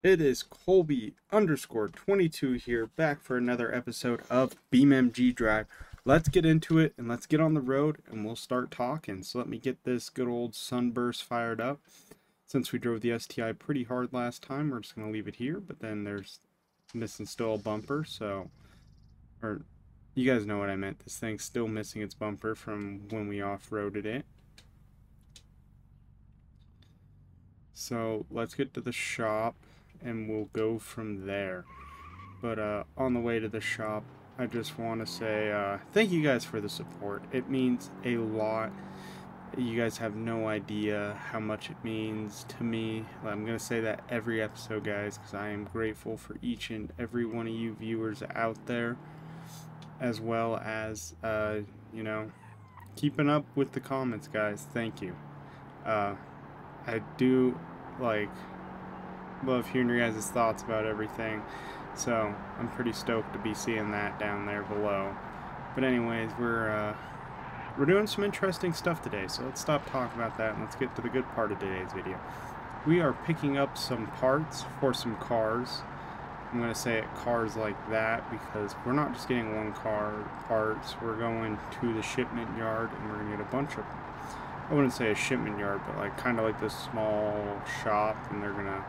It is Kolbe underscore 22 here, back for another episode of BeamNG Drive. Let's get into it and let's get on the road and we'll start talking. So let me get this good old sunburst fired up. Since we drove the STI pretty hard last time, we're just going to leave it here, but then there's missing still a bumper, so, or you guys know what I meant. This thing's still missing its bumper from when we off-roaded it. So let's get to the shop and we'll go from there. But uh, on the way to the shop, I just want to say uh, thank you guys for the support. It means a lot. You guys have no idea how much it means to me. I'm going to say that every episode, guys, because I am grateful for each and every one of you viewers out there, as well as, uh, you know, keeping up with the comments, guys. Thank you. Uh, I do, like, love hearing your guys' thoughts about everything. So I'm pretty stoked to be seeing that down there below. But anyways, we're uh, we're doing some interesting stuff today. So let's stop talking about that and let's get to the good part of today's video. We are picking up some parts for some cars. I'm going to say it cars like that because we're not just getting one car parts. We're going to the shipment yard and we're going to get a bunch of I wouldn't say a shipment yard, but like kind of like this small shop and they're going to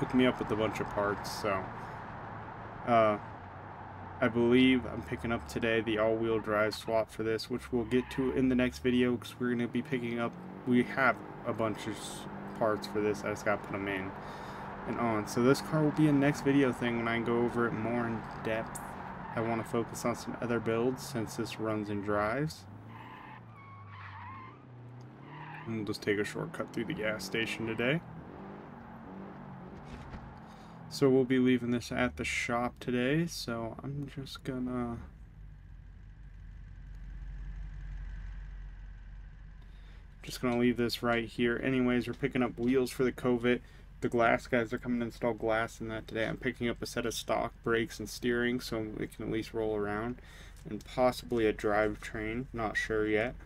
hook me up with a bunch of parts, so uh, I believe I'm picking up today the all-wheel drive swap for this, which we'll get to in the next video because we're going to be picking up, we have a bunch of parts for this, I just got to put them in and on. So this car will be a next video thing when I go over it more in depth. I want to focus on some other builds since this runs and drives. And we'll just take a shortcut through the gas station today. So we'll be leaving this at the shop today, so I'm just gonna... Just gonna leave this right here. Anyways, we're picking up wheels for the Covet. The glass guys are coming to install glass in that today. I'm picking up a set of stock brakes and steering so it can at least roll around. And possibly a drivetrain, not sure yet.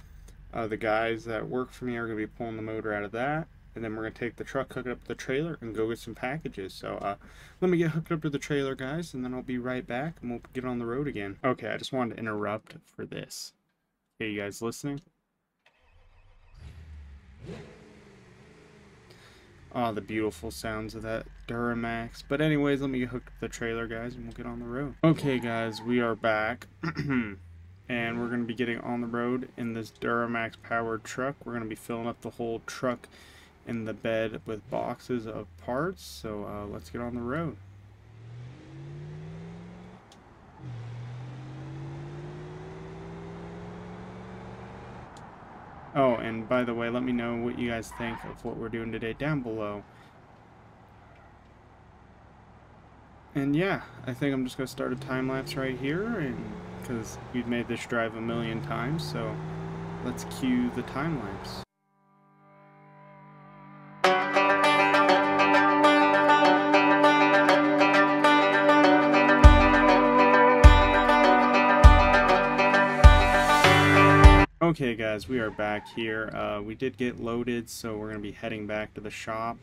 Uh, the guys that work for me are to be pulling the motor out of that and then we're to take the truck, hook it up to the trailer, and go get some packages. So uh, let me get hooked up to the trailer, guys, and then I'll be right back, and we'll get on the road again. Okay, I just wanted to interrupt for this. Okay, you guys listening? Oh, the beautiful sounds of that Duramax. But anyways, let me up the trailer, guys, and we'll get on the road. Okay, guys, we are back. and we're going to be getting on the road in this Duramax powered truck. We're going to be filling up the whole truck in the bed with boxes of parts. So uh, let's get on the road. Oh, and by the way, let me know what you guys think of what we're doing today down below. And yeah, I think I'm just going to start a time lapse right here, and because we've made this drive a million times, so let's cue the time lapse. Okay guys, we are back here. Uh, we did get loaded, so we're going to be heading back to the shop.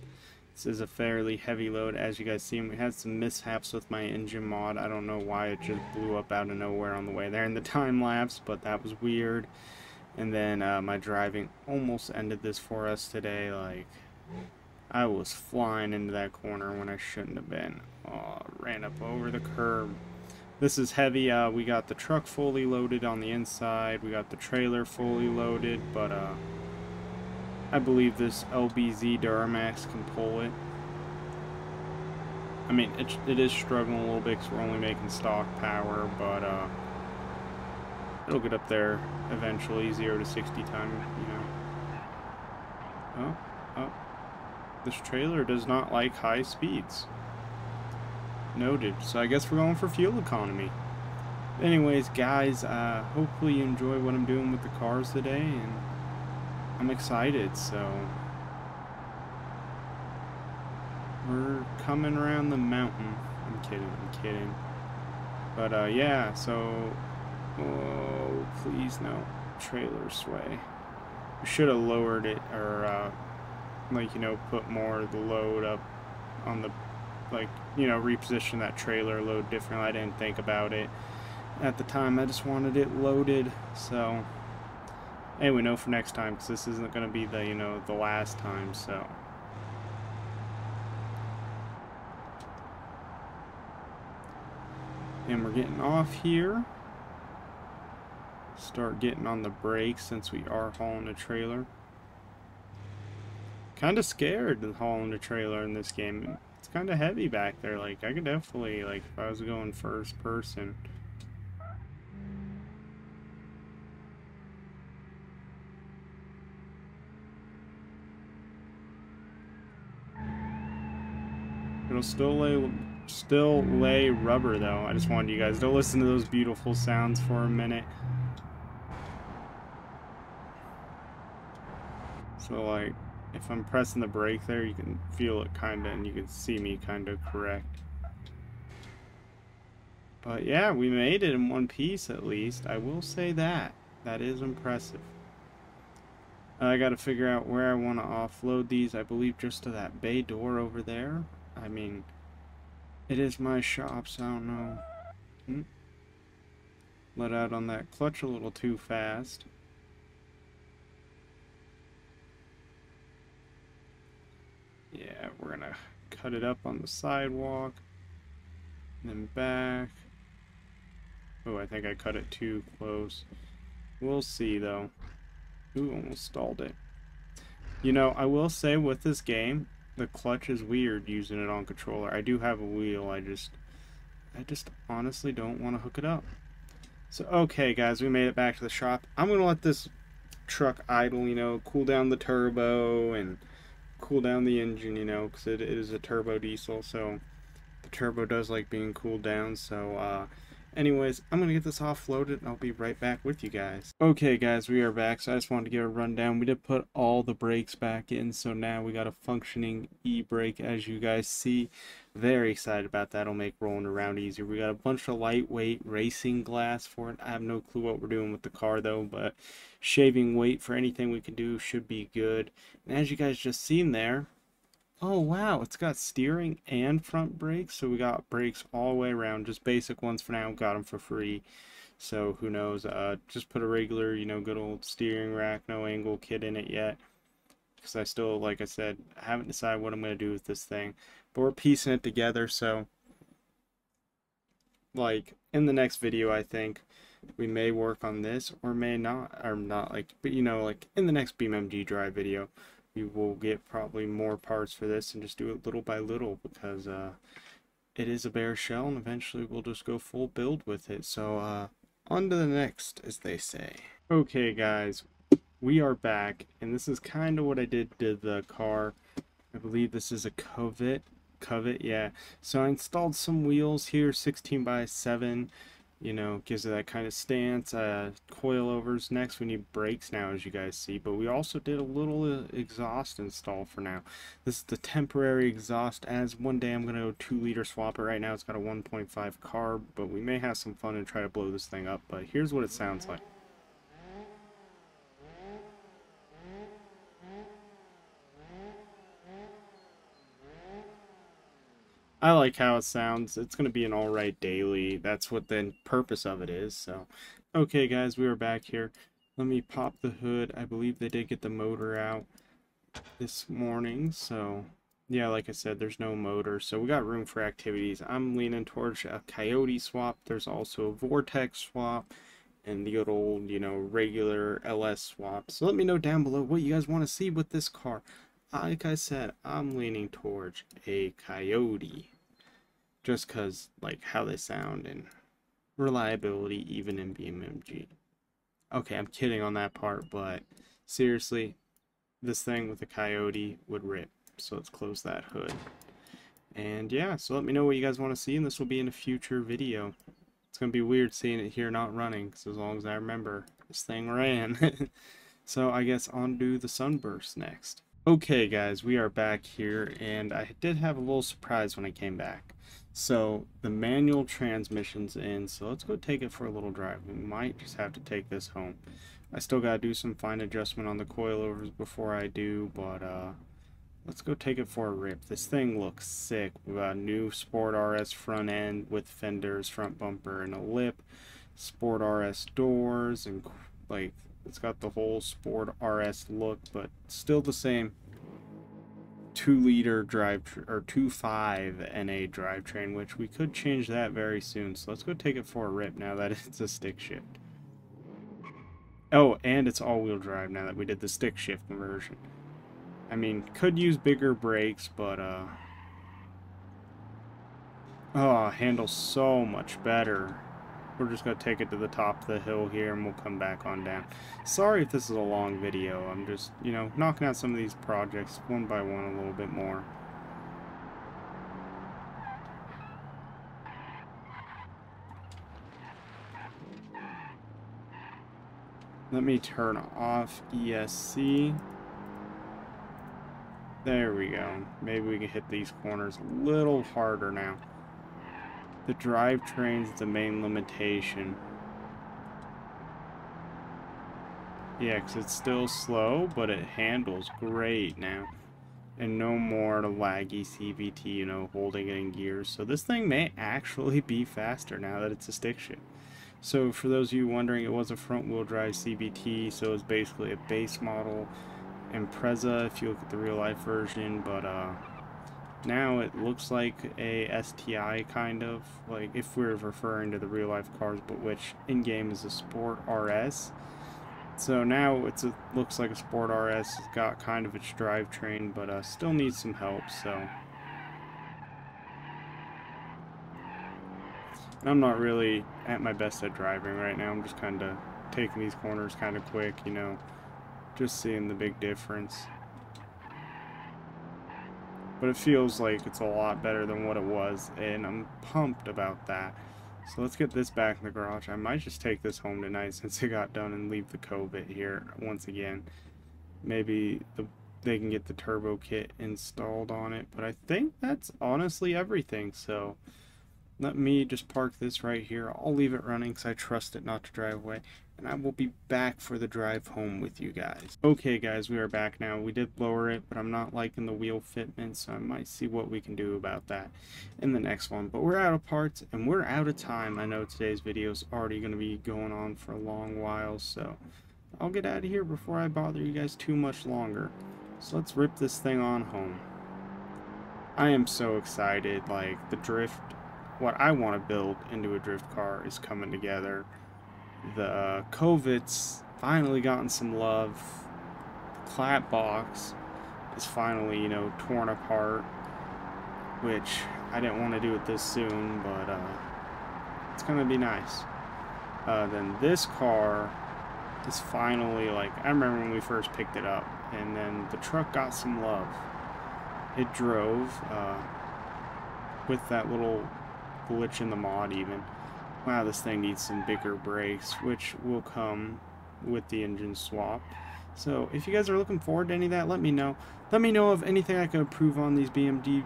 This is a fairly heavy load, as you guys see. We had some mishaps with my engine mod. I don't know why it just blew up out of nowhere on the way there in the time lapse, but that was weird. And then uh, my driving almost ended this for us today. Like, I was flying into that corner when I shouldn't have been. Oh, ran up over the curb. This is heavy. Uh, we got the truck fully loaded on the inside. We got the trailer fully loaded, but uh, I believe this LBZ Duramax can pull it. I mean, it, it is struggling a little bit because we're only making stock power, but uh, it'll get up there eventually, 0 to 60 time, you know. Oh, oh. This trailer does not like high speeds. Noted. So I guess we're going for fuel economy. Anyways, guys, uh, hopefully you enjoy what I'm doing with the cars today, and I'm excited, so... We're coming around the mountain. I'm kidding, I'm kidding. But, uh, yeah, so... Oh, please no. Trailer sway. We should have lowered it, or, uh, like, you know, put more of the load up on the, like, you know, reposition that trailer load differently. I didn't think about it at the time. I just wanted it loaded, so... Anyway, know for next time, because this isn't going to be the, you know, the last time, so... And we're getting off here. Start getting on the brakes since we are hauling a trailer. Kind of scared of hauling a trailer in this game. Kind of heavy back there. Like, I could definitely, like, if I was going first person... It'll still lay still lay rubber though. I just wanted you guys to listen to those beautiful sounds for a minute. So like, if I'm pressing the brake there, you can feel it kinda, and you can see me kinda correct. But yeah, we made it in one piece at least. I will say that. That is impressive. I gotta figure out where I want to offload these. I believe just to that bay door over there. I mean, it is my shop, so I don't know. Hmm? Let out on that clutch a little too fast. Yeah, we're gonna cut it up on the sidewalk. Then back. Oh, I think I cut it too close. We'll see, though. Ooh, almost stalled it. You know, I will say with this game, the clutch is weird using it on controller. I do have a wheel, I just I just honestly don't want to hook it up. So okay guys, we made it back to the shop. I'm gonna let this truck idle, you know, cool down the turbo and cool down the engine, you know, because it, is a turbo diesel, so the turbo does like being cooled down, so uh Anyways, I'm going to get this offloaded and I'll be right back with you guys. Okay guys, we are back, so I just wanted to give a rundown. We did put all the brakes back in, so now we got a functioning e-brake as you guys see. Very excited about that. It'll make rolling around easier. We got a bunch of lightweight racing glass for it. I have no clue what we're doing with the car though, but shaving weight for anything we can do should be good. And as you guys just seen there, Oh wow, it's got steering and front brakes, so we got brakes all the way around, just basic ones for now, got them for free. So who knows, uh, just put a regular, you know, good old steering rack, no angle kit in it yet. Because I still, like I said, haven't decided what I'm going to do with this thing. But we're piecing it together, so, like, in the next video, I think, we may work on this, or may not, or not, like, but you know, like, in the next BeamNG drive video, we will get probably more parts for this and just do it little by little because uh, it is a bare shell and eventually we'll just go full build with it. So uh, on to the next, as they say. Okay guys, we are back and this is kind of what I did to the car. I believe this is a Covet. Covet, yeah. So I installed some wheels here, 16 by 7 you know, gives it that kind of stance. Uh, coilovers next, we need brakes now, as you guys see, but we also did a little uh, exhaust install for now. This is the temporary exhaust, as one day I'm going to go 2 liter swap it. Right now it's got a 1.5 carb, but we may have some fun and try to blow this thing up, but here's what it sounds like. I like how it sounds. It's going to be an alright daily. That's what the purpose of it is. So, okay guys, we are back here. Let me pop the hood. I believe they did get the motor out this morning. So, yeah, like I said, there's no motor. So we got room for activities. I'm leaning towards a Coyote swap. There's also a Vortec swap and the old, you know, regular LS swap. So let me know down below what you guys want to see with this car. Like I said, I'm leaning towards a Coyote just because like how they sound and reliability even in BeamNG. Okay, I'm kidding on that part, but seriously, this thing with a coyote would rip. So let's close that hood. And yeah, so let me know what you guys want to see, and this will be in a future video. It's going to be weird seeing it here not running, because as long as I remember, this thing ran. so I guess on to the Sunburst next. Okay guys, we are back here, and I did have a little surprise when I came back. So the manual transmission's in, so let's go take it for a little drive. We might just have to take this home. I still gotta do some fine adjustment on the coilovers before I do, but uh, let's go take it for a rip. This thing looks sick. We got a new Sport RS front end with fenders, front bumper, and a lip. Sport RS doors, and like it's got the whole Sport RS look, but still the same. Two liter drive or two five NA drivetrain, which we could change that very soon. So let's go take it for a rip now that it's a stick shift. Oh, and it's all-wheel drive now that we did the stick shift conversion. I mean, could use bigger brakes, but, uh... Oh, handles so much better. We're just going to take it to the top of the hill here, and we'll come back on down. Sorry if this is a long video. I'm just, you know, knocking out some of these projects one by one a little bit more. Let me turn off ESC. There we go. Maybe we can hit these corners a little harder now. The drivetrain's the main limitation. Yeah, because it's still slow, but it handles great now. And no more laggy CVT, you know, holding it in gears. So this thing may actually be faster now that it's a stick shift. So for those of you wondering, it was a front-wheel drive CVT, so it's basically a base model Impreza if you look at the real-life version, but uh, now it looks like a STI kind of, like if we're referring to the real-life cars, but which in-game is a Sport RS. So now it looks like a Sport RS. It's got kind of its drivetrain, but uh, still needs some help, so... And I'm not really at my best at driving right now. I'm just kind of taking these corners kind of quick, you know, just seeing the big difference. But it feels like it's a lot better than what it was, and I'm pumped about that. So let's get this back in the garage. I might just take this home tonight since it got done and leave the Covet here once again. Maybe the, they can get the turbo kit installed on it, but I think that's honestly everything, so let me just park this right here. I'll leave it running because I trust it not to drive away. And I will be back for the drive home with you guys. Okay guys, we are back now. We did lower it, but I'm not liking the wheel fitment, so I might see what we can do about that in the next one. But we're out of parts, and we're out of time. I know today's video is already going to be going on for a long while, so I'll get out of here before I bother you guys too much longer. So let's rip this thing on home. I am so excited, like, the drift what I want to build into a drift car is coming together. The uh, Covet's finally gotten some love. The clap box is finally, you know, torn apart, which I didn't want to do it this soon, but uh, it's going to be nice. Uh, then this car is finally, like, I remember when we first picked it up, and then the truck got some love. It drove uh, with that little glitch in the mod even. Wow, this thing needs some bigger brakes, which will come with the engine swap. So if you guys are looking forward to any of that, let me know. Let me know of anything I can improve on these BMD,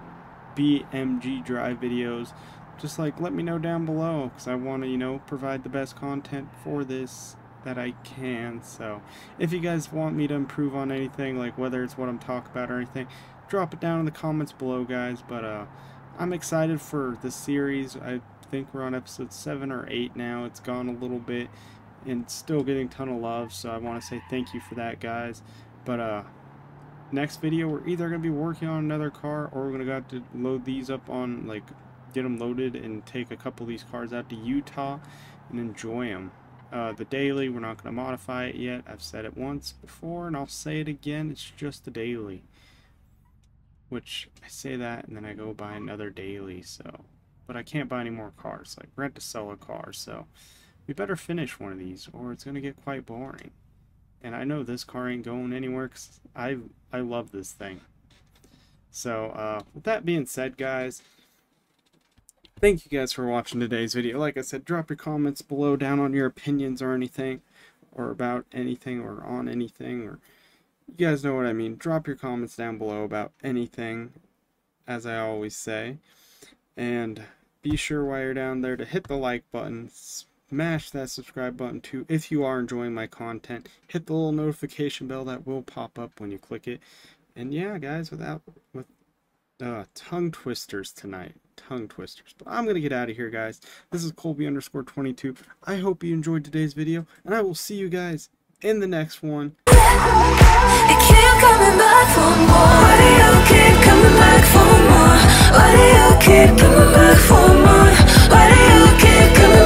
BMG drive videos. Just like let me know down below because I want to, you know, provide the best content for this that I can. So if you guys want me to improve on anything, like whether it's what I'm talking about or anything, drop it down in the comments below, guys. But uh, I'm excited for the series. I think we're on episode 7 or 8 now. It's gone a little bit and still getting a ton of love, so I want to say thank you for that, guys. But uh, next video, we're either going to be working on another car or we're going to have to load these up on, like, get them loaded and take a couple of these cars out to Utah and enjoy them. Uh, the daily, we're not going to modify it yet. I've said it once before, and I'll say it again. It's just a daily. Which, I say that, and then I go buy another daily, so... But I can't buy any more cars, like, rent to sell a car, so... We better finish one of these, or it's gonna get quite boring. And I know this car ain't going anywhere, because I, I love this thing. So, uh, with that being said, guys... Thank you guys for watching today's video. Like I said, drop your comments below down on your opinions or anything, or about anything, or on anything, or you guys know what I mean. Drop your comments down below about anything, as I always say. And be sure while you're down there to hit the like button, smash that subscribe button too if you are enjoying my content. Hit the little notification bell that will pop up when you click it. And yeah, guys, without with uh, tongue twisters tonight. Tongue twisters. But I'm going to get out of here, guys. This is Kolbe underscore 22. I hope you enjoyed today's video, and I will see you guys in the next one coming back for more? Why do you keep coming back for more? Why do you keep coming